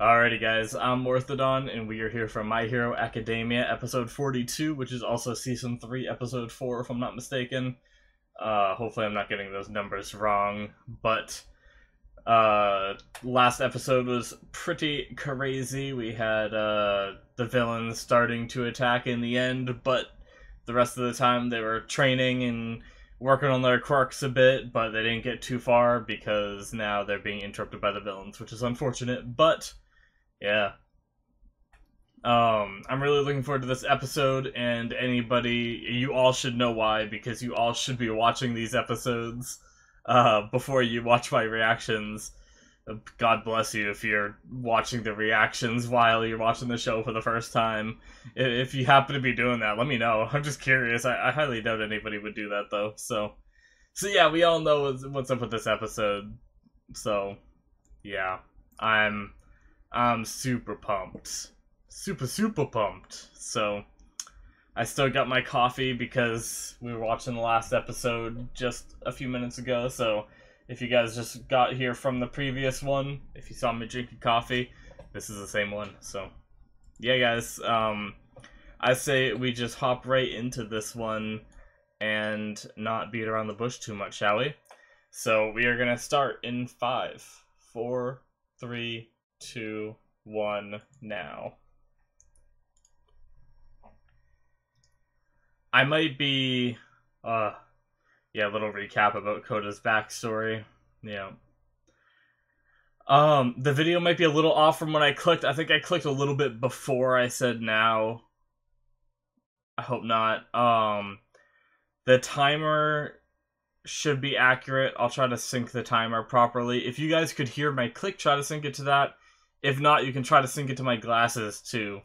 Alrighty, guys, I'm Morthadon, and we are here for My Hero Academia, episode 42, which is also season 3, episode 4, if I'm not mistaken. Uh, hopefully, I'm not getting those numbers wrong, but uh, last episode was pretty crazy. We had uh, the villains starting to attack in the end, but the rest of the time they were training and working on their quirks a bit, but they didn't get too far because now they're being interrupted by the villains, which is unfortunate. But yeah, um, I'm really looking forward to this episode, and anybody, you all should know why because you all should be watching these episodes uh, before you watch my reactions. God bless you if you're watching the reactions while you're watching the show for the first time. If you happen to be doing that, let me know. I'm just curious. I, I highly doubt anybody would do that though. So, so yeah, we all know what's, what's up with this episode. So, yeah, I'm I'm super pumped, super super pumped. So, I still got my coffee because we were watching the last episode just a few minutes ago. So if you guys just got here from the previous one, if you saw me drinking coffee, this is the same one. So, yeah, guys, um, I say we just hop right into this one and not beat around the bush too much, shall we? So we are gonna start in five, four, three, two, one, now. I might be, uh, yeah, a little recap about Kota's backstory. Yeah. Um, the video might be a little off from when I clicked. I think I clicked a little bit before I said now. I hope not. Um, the timer should be accurate. I'll try to sync the timer properly. If you guys could hear my click, try to sync it to that. If not, you can try to sync it to my glasses too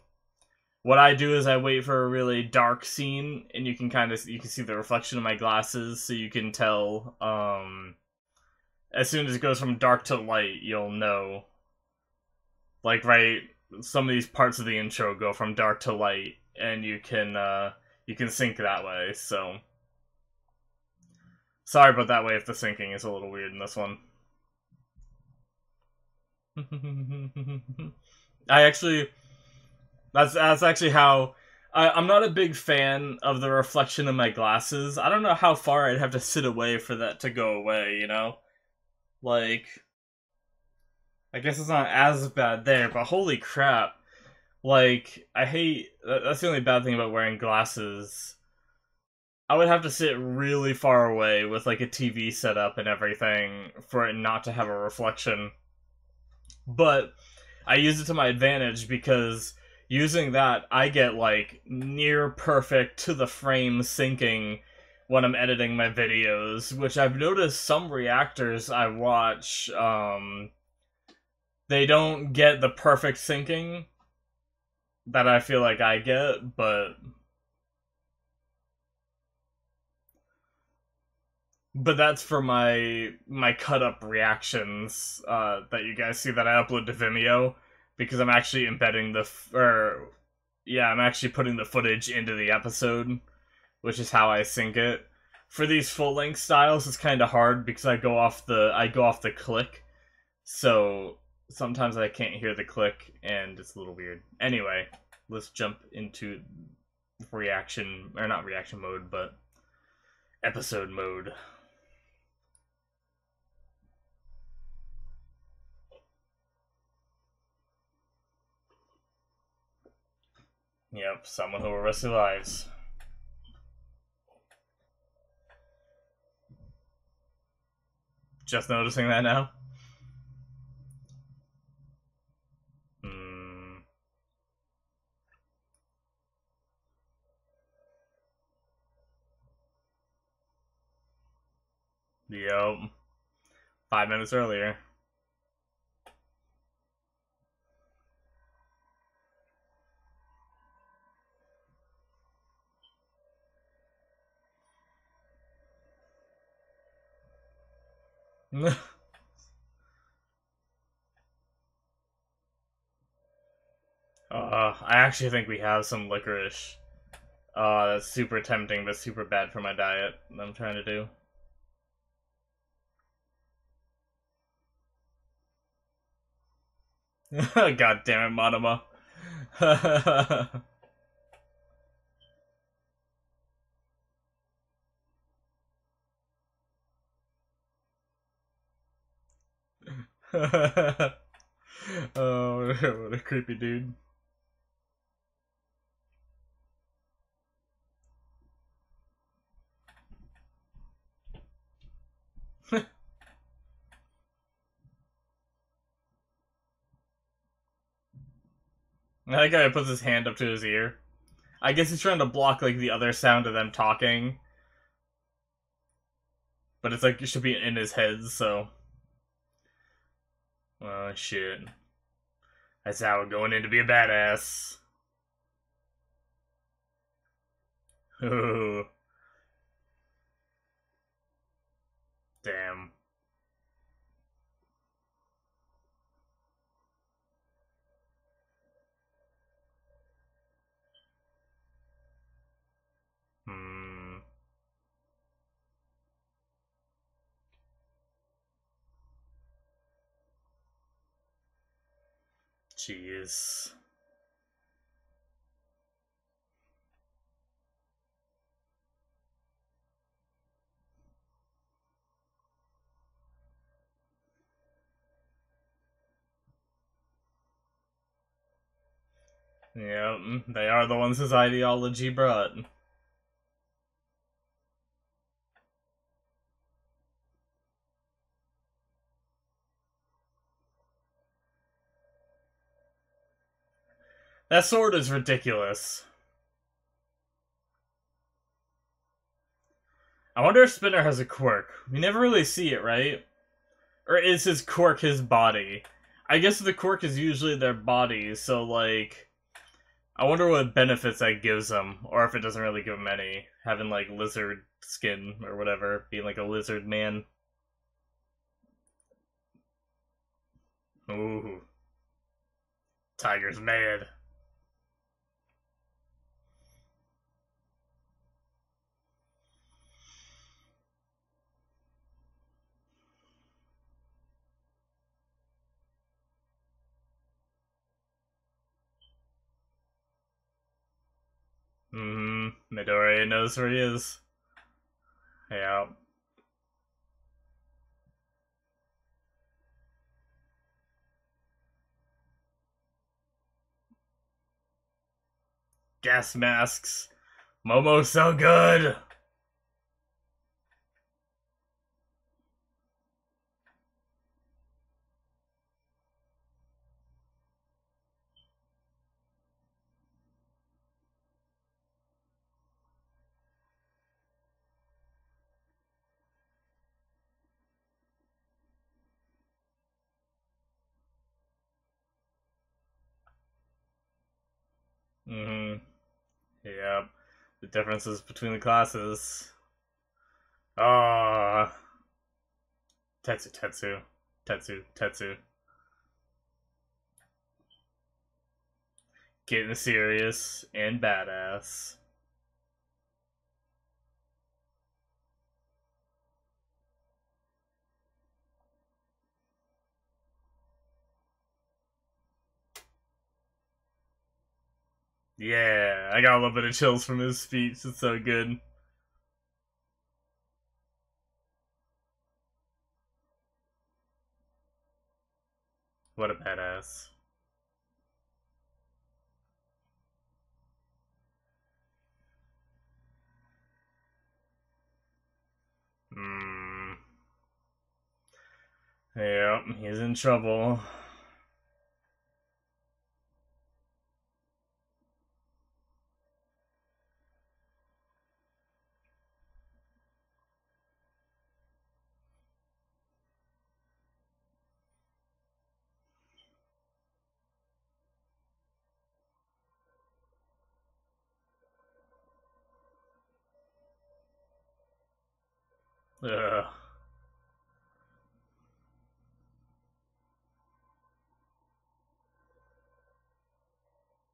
what I do is I wait for a really dark scene, and you can kind of you can see the reflection of my glasses, so you can tell. Um, as soon as it goes from dark to light, you'll know. Like right, some of these parts of the intro go from dark to light, and you can uh, you can sync that way. So sorry about that way if the syncing is a little weird in this one. I actually that's that's actually how I, I'm not a big fan of the reflection in my glasses. I don't know how far I'd have to sit away for that to go away. You know, like I guess it's not as bad there, but holy crap! Like I hate that's the only bad thing about wearing glasses. I would have to sit really far away with like a TV setup and everything for it not to have a reflection. But I use it to my advantage because using that, I get like near perfect to the frame syncing when I'm editing my videos, which I've noticed some reactors I watch, um, they don't get the perfect syncing that I feel like I get, but but that's for my my cut up reactions uh, that you guys see that I upload to Vimeo because I'm actually embedding the or yeah, I'm actually putting the footage into the episode, which is how I sync it. For these full length styles, it's kind of hard because I go off the I go off the click, so sometimes I can't hear the click, and it's a little weird. Anyway, let's jump into reaction or not reaction mode, but episode mode. Yep, someone who will risk their lives. Just noticing that now? Hmm. Yep. Five minutes earlier. uh, I actually think we have some licorice. Uh, that's super tempting, but super bad for my diet. I'm trying to do. God damn it, Monoma. oh, what a creepy dude. That guy puts his hand up to his ear. I guess he's trying to block like the other sound of them talking. But it's like it should be in his head, so. Oh shit. That's how we're going in to be a badass. Jeez. Yep, they are the ones his ideology brought. That sword is ridiculous. I wonder if Spinner has a quirk. We never really see it, right? Or is his quirk his body? I guess the quirk is usually their body, so like... I wonder what benefits that gives them, or if it doesn't really give them any. Having like lizard skin or whatever, being like a lizard man. Ooh. Tiger's mad. Midoriya knows where he is. Yeah. Gas masks. Momo so good! Mm-hmm. Yep. The differences between the classes. Ah. Oh. Tetsu, Tetsu. Tetsu, Tetsu. Getting serious and badass. Yeah, I got a little bit of chills from his speech. It's so good. What a badass. Hmm. Yep, he's in trouble.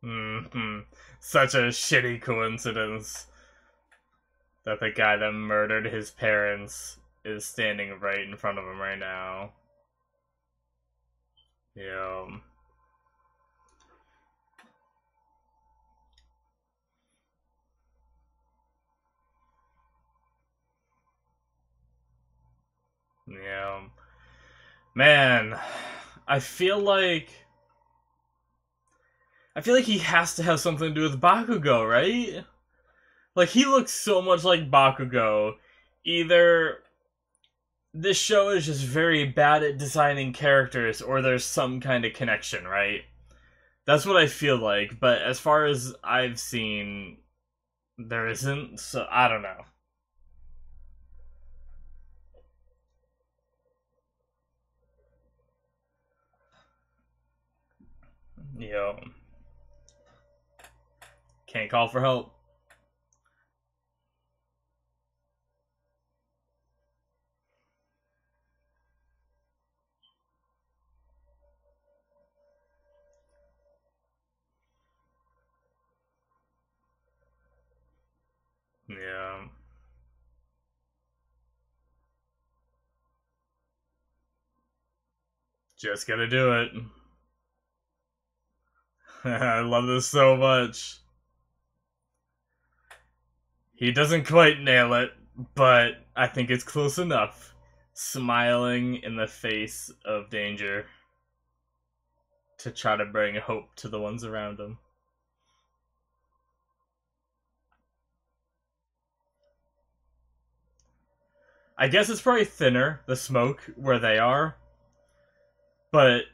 Mm-hmm. Such a shitty coincidence that the guy that murdered his parents is standing right in front of him right now. Yeah. Yeah. Man, I feel like I feel like he has to have something to do with Bakugo, right? Like he looks so much like Bakugo. Either this show is just very bad at designing characters or there's some kind of connection, right? That's what I feel like, but as far as I've seen there isn't, so I don't know. Yo. Can't call for help. Yeah. Just gotta do it. I love this so much. He doesn't quite nail it, but I think it's close enough. Smiling in the face of danger to try to bring hope to the ones around him. I guess it's probably thinner, the smoke, where they are. But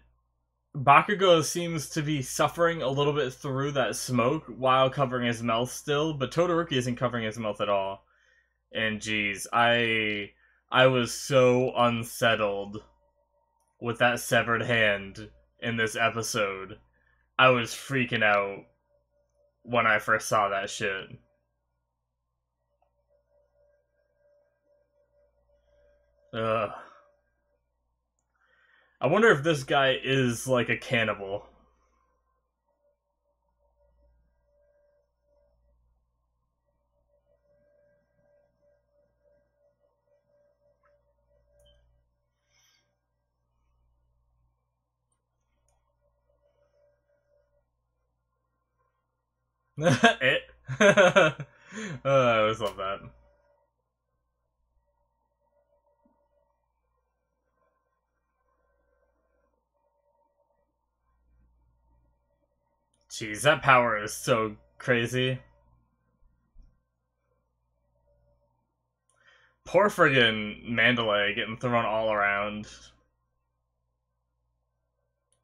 Bakugo seems to be suffering a little bit through that smoke while covering his mouth still, but Todoroki isn't covering his mouth at all. And geez, I I was so unsettled with that severed hand in this episode. I was freaking out when I first saw that shit. Ugh. I wonder if this guy is like a cannibal. it. uh, I always love that. Jeez, that power is so crazy. Poor friggin' Mandalay getting thrown all around.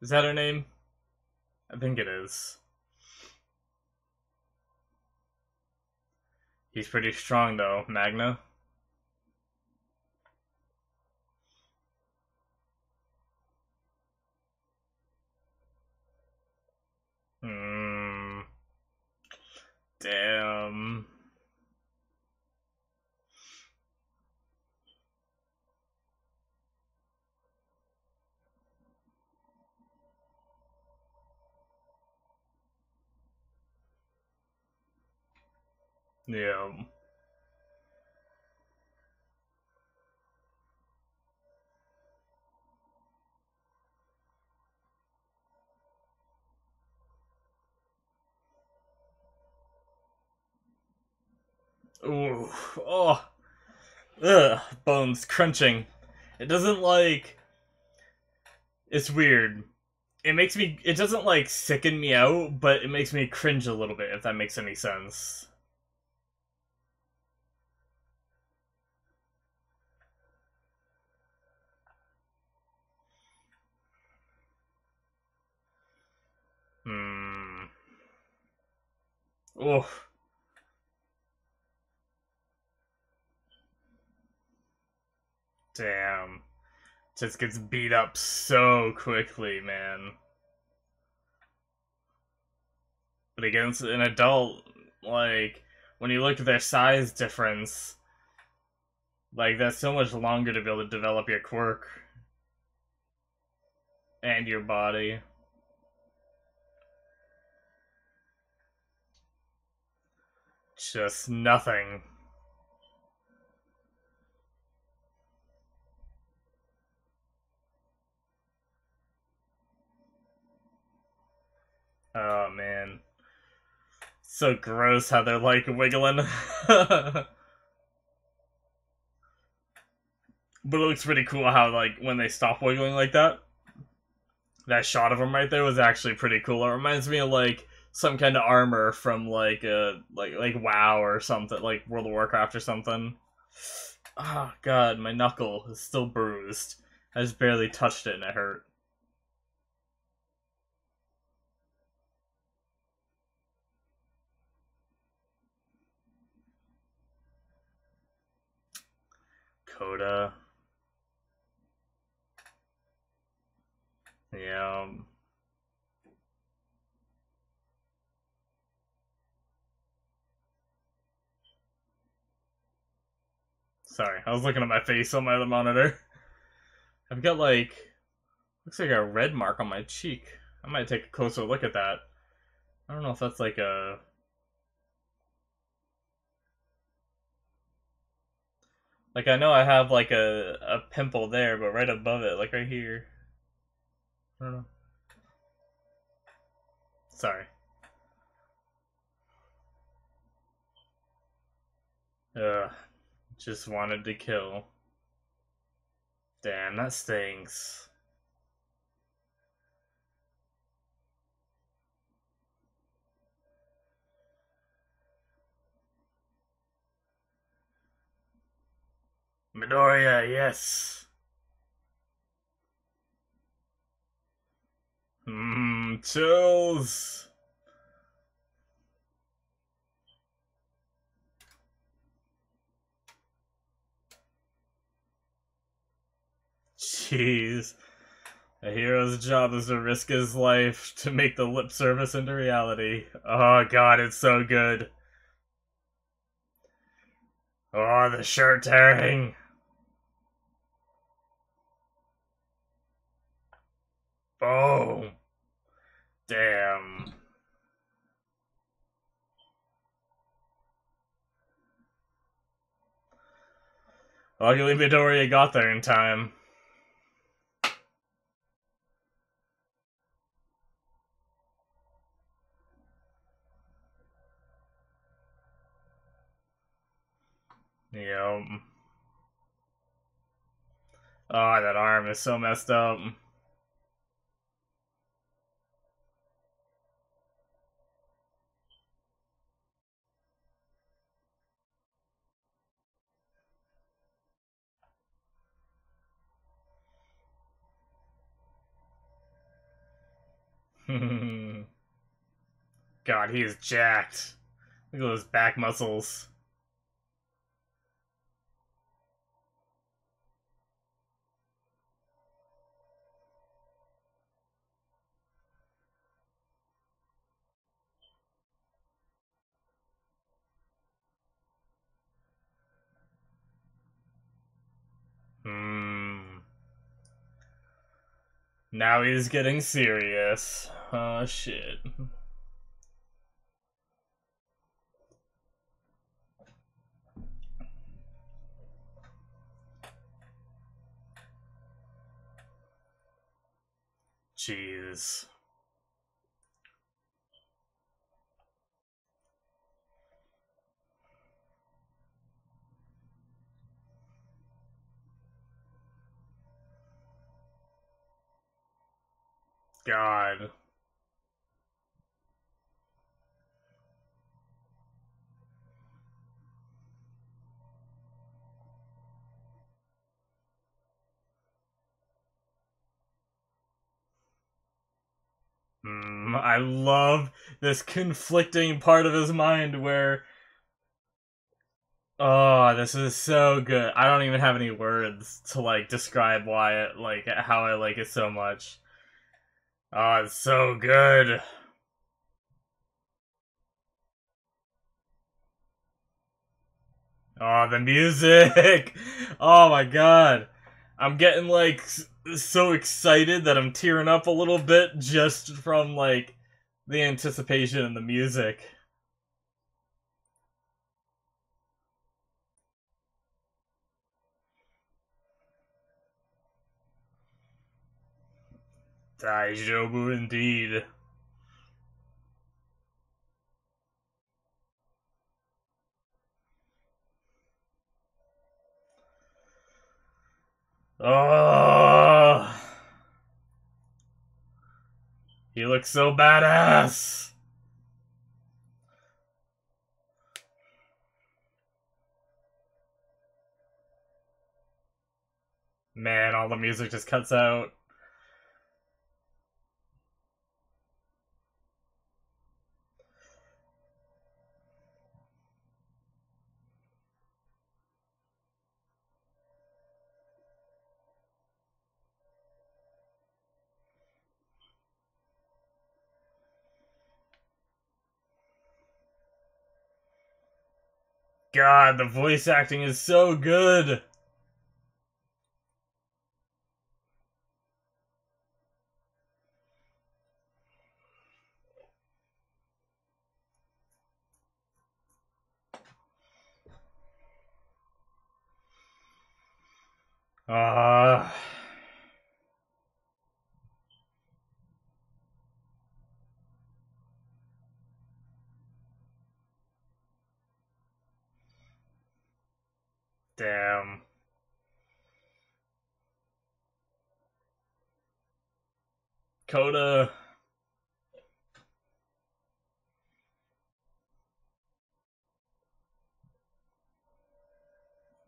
Is that her name? I think it is. He's pretty strong though, Magne. Hmm. Damn. Yeah. Ooh, oh, ugh, bones crunching. It doesn't like. It's weird. It makes me. It doesn't like sicken me out, but it makes me cringe a little bit. If that makes any sense. Hmm. Oh. Damn. Just gets beat up so quickly, man. But against an adult, like, when you look at their size difference, like, that's so much longer to be able to develop your quirk. And your body. Just nothing. Oh man. So gross how they're like wiggling. But it looks pretty cool how like when they stop wiggling like that. That shot of him right there was actually pretty cool. It reminds me of like some kind of armor from like a like like WoW or something, like World of Warcraft or something. Oh god, my knuckle is still bruised. I just barely touched it and it hurt. Kota. Yeah. Um, sorry, I was looking at my face on my other monitor. I've got like looks like a red mark on my cheek. I might take a closer look at that. I don't know if that's like a like I know I have like a a pimple there, but right above it, like right here. I don't know. Sorry. Ugh. Just wanted to kill. Damn, that stinks. Midoriya, yes. Mmm, chills. Jeez. A hero's job is to risk his life to make the lip service into reality. Oh god, it's so good. Oh, the shirt tearing. Boom. Damn. Luckily, Midoriya got there in time. Yep. Oh, that arm is so messed up. God, he is jacked. Look at those back muscles. Now he's getting serious. Oh shit. Jeez. God. Mm, I love this conflicting part of his mind where. Oh, this is so good. I don't even have any words to like describe why it like how I like it so much. Oh, it's so good. Oh, the music! Oh my god. I'm getting like so excited that I'm tearing up a little bit just from like the anticipation and the music. Daijobu indeed. Oh. He looks so badass. Man, all the music just cuts out. God, the voice acting is so good. Ah. Uh... Damn. Kota.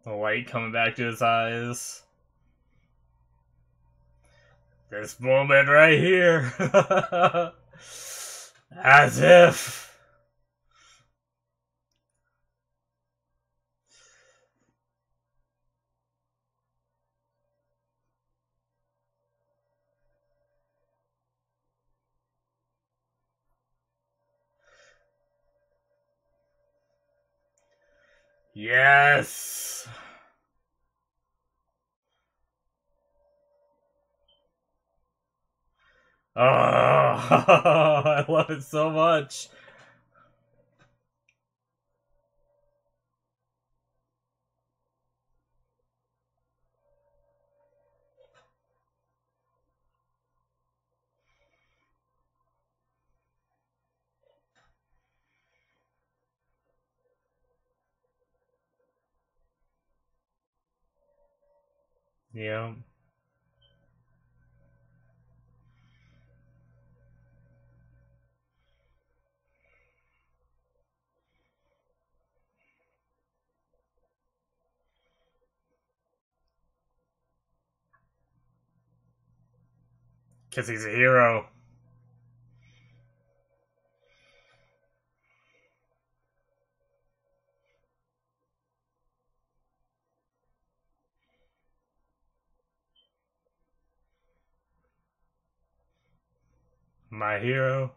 The light coming back to his eyes. This moment right here. As if. Yes. Oh, I love it so much. Yeah. Because he's a hero. My hero.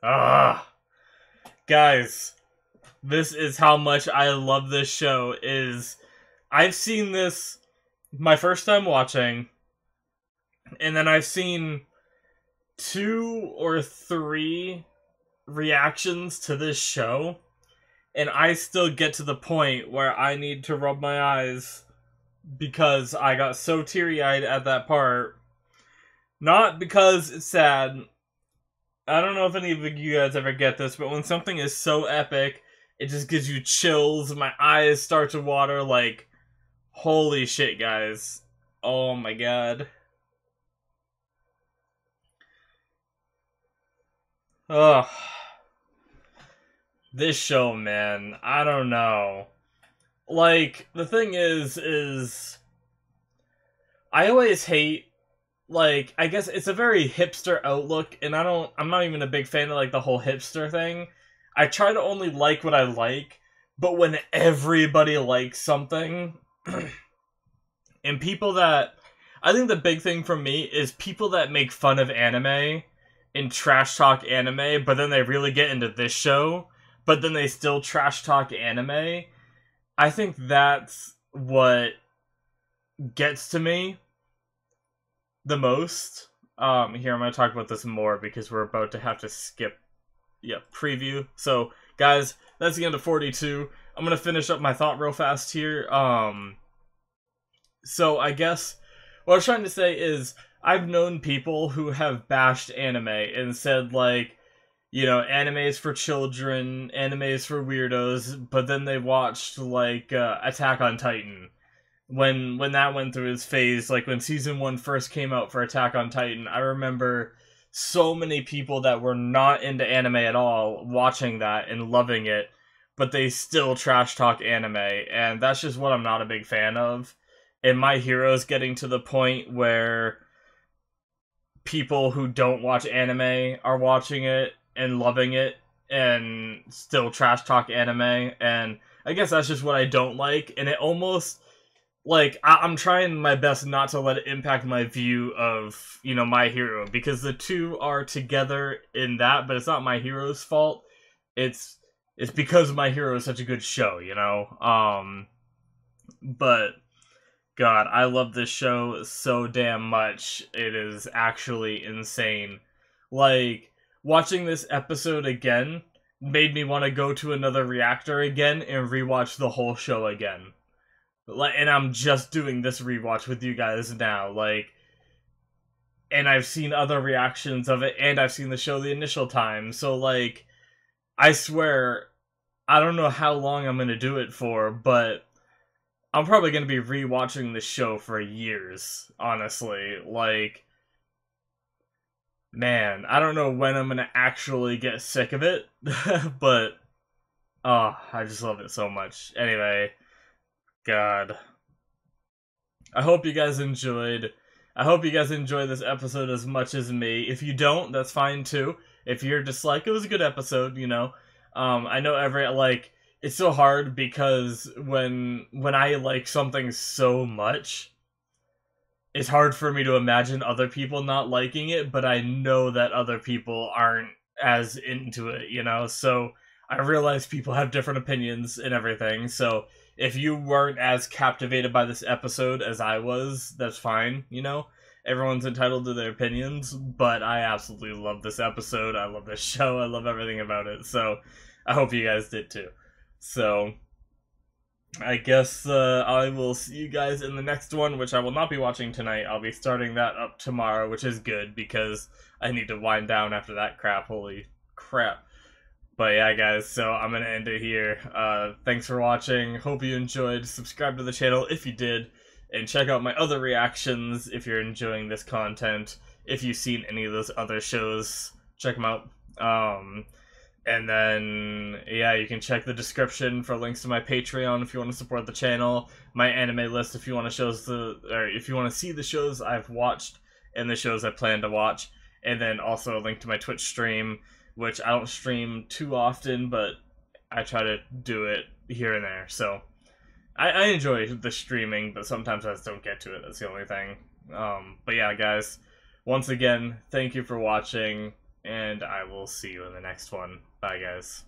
Ah, guys, this is how much I love this show. Is I've seen this my first time watching, and then I've seen two or three reactions to this show, and I still get to the point where I need to rub my eyes because I got so teary eyed at that part. Not because it's sad. I don't know if any of you guys ever get this, but when something is so epic, it just gives you chills. My eyes start to water. Like, holy shit, guys. Oh my god. Ugh. This show, man. I don't know like the thing is is I always hate like I guess it's a very hipster outlook and I don't I'm not even a big fan of like the whole hipster thing. I try to only like what I like, but when everybody likes something and people that I think the big thing for me is people that make fun of anime and trash talk anime, but then they really get into this show, but then they still trash talk anime I think that's what gets to me the most. Um, here I'm going to talk about this more because we're about to have to skip, yeah, preview. So, guys, that's the end of 42. I'm going to finish up my thought real fast here. Um, so I guess what I was trying to say is I've known people who have bashed anime and said like, you know, animes for children, animes for weirdos, but then they watched like uh, Attack on Titan. When when that went through its phase, like when season one first came out for Attack on Titan, I remember so many people that were not into anime at all watching that and loving it, but they still trash talk anime, and that's just what I'm not a big fan of. And My Hero's getting to the point where people who don't watch anime are watching it and loving it and still trash talk anime. And I guess that's just what I don't like. And it almost like I- am trying my best not to let it impact my view of you know my hero because the two are together in that but it's not my hero's fault. It's it's because my hero is such a good show you know? Um but god i love this show so damn much. It is actually insane. Like watching this episode again made me want to go to another reactor again and rewatch the whole show again. Like, and I'm just doing this rewatch with you guys now. Like, and I've seen other reactions of it, and I've seen the show the initial time. So, like, I swear, I don't know how long I'm gonna do it for, but I'm probably gonna be rewatching the show for years. Honestly, like man, I don't know when I'm gonna actually get sick of it, but oh, I just love it so much. Anyway, God, I hope you guys enjoyed. I hope you guys enjoyed this episode as much as me. If you don't, that's fine too. If you're just like it was a good episode, you know. Um, I know every like it's so hard because when when I like something so much, it's hard for me to imagine other people not liking it, but I know that other people aren't as into it, you know? So I realize people have different opinions and everything. So if you weren't as captivated by this episode as I was, that's fine, you know? Everyone's entitled to their opinions, but I absolutely love this episode. I love this show. I love everything about it. So I hope you guys did too. So I guess uh, I will see you guys in the next one, which I will not be watching tonight. I'll be starting that up tomorrow, which is good because I need to wind down after that crap. Holy crap. But yeah, guys, so I'm going to end it here. Uh, thanks for watching. Hope you enjoyed. Subscribe to the channel if you did. And check out my other reactions if you're enjoying this content. If you've seen any of those other shows, check them out. Um, and then, yeah, you can check the description for links to my Patreon if you want to support the channel, my anime list if you want to shows the, or if you want to see the shows I've watched and the shows I plan to watch, and then also a link to my Twitch stream, which I don't stream too often, but I try to do it here and there. So I, I enjoy the streaming, but sometimes I just don't get to it. That's the only thing. Um, but yeah, guys, once again, thank you for watching and I will see you in the next one. Bye, guys.